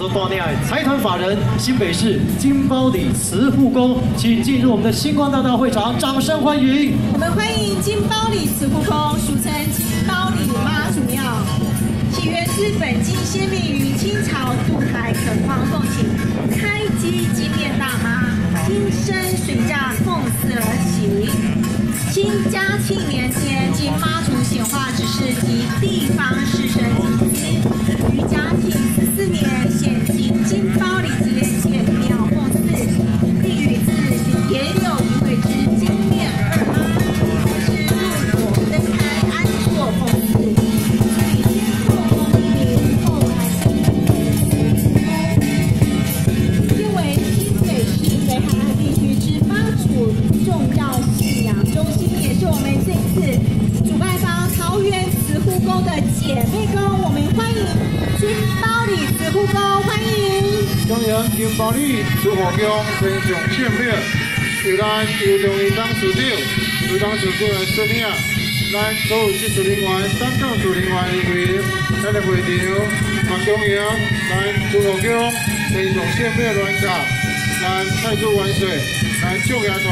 做锻炼财团法人新北市金包里慈护宫，请进入我们的星光大道会场，掌声欢迎！我们欢迎金包里慈护宫，俗称金包里妈祖庙，起源自本经先民于清朝渡台垦荒奉请开基金变大妈，金身水驾奉祀而起。清嘉庆年间，经妈祖显化指示及地这次主办方桃园慈护宫的姐妹宫，我们欢迎金包里慈护宫，欢迎。中央金包里慈护宫天上圣庙，由咱由中医当处长、处长处长的率领，咱所有技术人员、当干处人员认为，咱的会场嘛中央咱慈护宫天上圣庙銮驾，咱太子万岁，咱祝爷团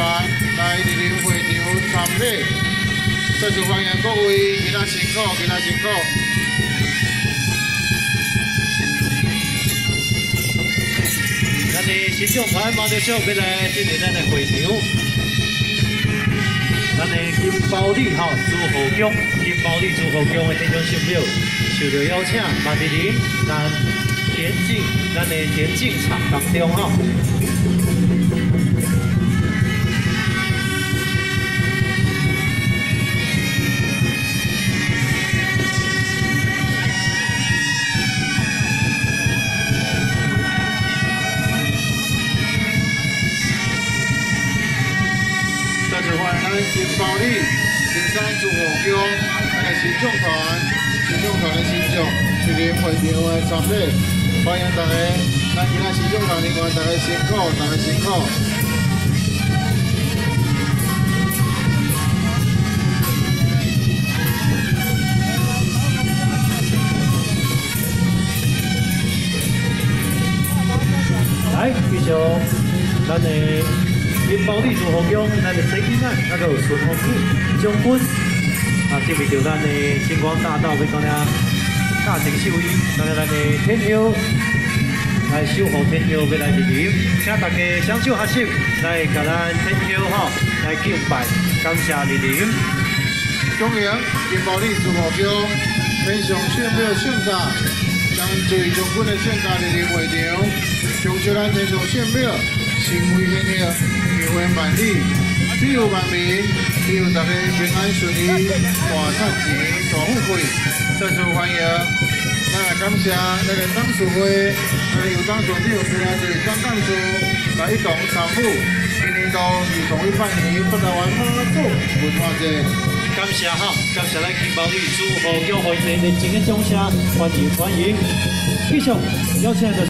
来莅临会场参礼，再次欢迎各位，今仔辛苦，今仔辛苦。咱的行政团马上要来进入咱的会场，咱的金包里哈朱侯宫，金包里朱侯宫的天上圣庙，受到邀请，马莅临咱田径，咱的田径场当中哈。咱金包里金山祝福宫咱的行政团、行政团的新将莅临会场的参礼，欢迎大家，咱今仔行政团人员大家辛苦，大家辛苦。来，继续咱的金包里朱侯宫，咱的陈金案，那个孙红武将军，啊，这边就咱的星光大道要讲了驾前秀衣，咱的咱的天后来守护天后要来莅临，请大家双手合十来甲咱天后吼来敬拜，感谢莅临。中央金包里祝福宫天上圣庙圣驾，将最将军的圣驾莅临会场，将祝咱天上圣庙成为显赫，名为万里，庇佑万民，庇佑大家平安顺利，大赚钱，大富贵。再次欢迎，咱来感谢咱的董事会，咱的有当总长，虽然是张干事来一同参与，今年度是同一拜年，不但玩妈祖文化节。感谢哈，感谢咱金包里祝福教会的热情的掌声，欢迎欢迎，继续邀请的。